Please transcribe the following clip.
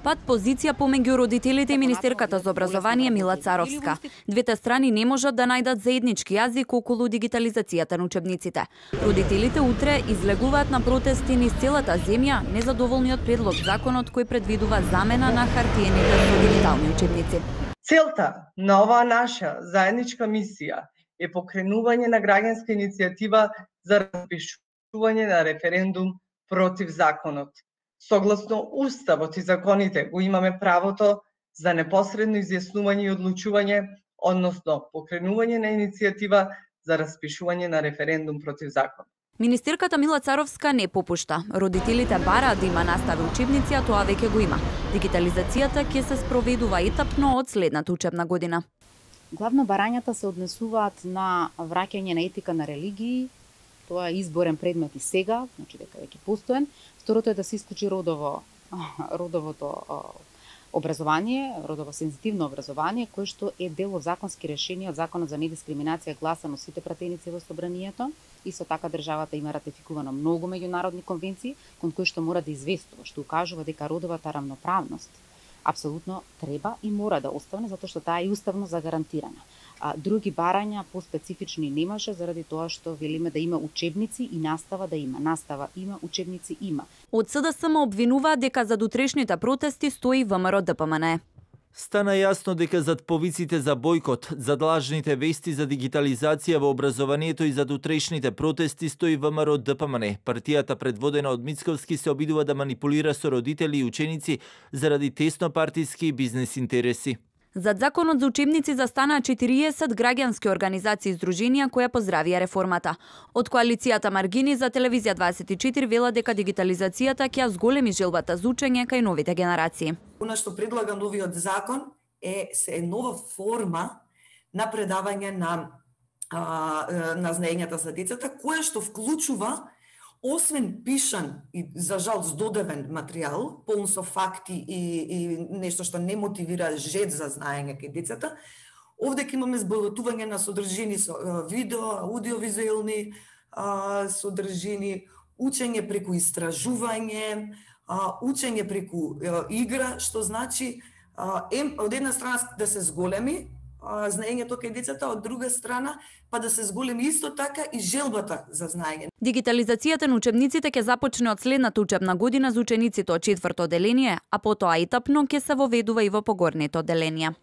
Пат позиција помеѓу родителите и Министерката за образование Мила Царовска. Двете страни не можат да најдат заеднички јазик околу дигитализацијата на учебниците. Родителите утре излегуваат на протести низ целата земја, незадоволни од предлог законот кој предвидува замена на хартиените со дигитални учебници. Целта на оваа наша заедничка мисија е покренување на граѓанска иницијатива за распишување на референдум против законот. Согласно Уставот и законите го имаме правото за непосредно изјаснување и одлучување, односно покренување на иницијатива за распишување на референдум против закон. Министерката Мила Царовска не попушта. Родителите бараат да има настави учебници, а тоа веќе го има. Дигитализацијата ќе се спроведува етапно од следната учебна година. Главно барањата се однесуваат на враќање на етика на религии, тоа е изборен предмет и сега, значи дека веќе постоен. Второто е да се исклучи родово родовото образование, родово сензитивно образование, кое што е дел од законски решенија од Законот за недискриминација гласано сите пратеници во собранието. и со така државата има ратификувано многу меѓународни конвенции кон кои што мора да известува, што укажува дека родовата рамноправност апсолутно треба и мора да остане затоа што таа е уставно загарантирана. А, други барања специфични немаше заради тоа што велиме да има учебници и настава да има. Настава има, учебници има. Од СДСМ обвинува дека за утрешните протести стои ВМРО ДПМН. Стана јасно дека зад повиците за бојкот, зад лажните вести за дигитализација во образованието и зад утрешните протести стои ВМРО ДПМН. Партијата предводена од Мицковски се обидува да манипулира со родители и ученици заради тесно партиски и бизнес интереси. Зад законот за учебници застана 40 граѓански организации и здруженија која поздравија реформата. Од коалицијата Маргини за телевизија 24 вела дека дигитализацијата ќе зголеми желбата за учење кај новите генерации. Она што предлага новиот закон е се е нова форма на предавање на а, на знаењата за децата, која што вклучува освен пишан и за жал здодевен материјал, полн со факти и, и нешто што не мотивира жед за знаење кај децата, овде ќе имаме збогатување на содржини со видео, аудиовизуелни содржини, учење преку истражување, учење преку игра, што значи од една страна да се зголеми знаењето кај децата, од друга страна, па да се зголеми исто така и желбата за знаење. Дигитализацијата на учебниците ќе започне од следната учебна година за учениците од четврто одделение, а потоа етапно ќе се воведува и во погорните одделенија.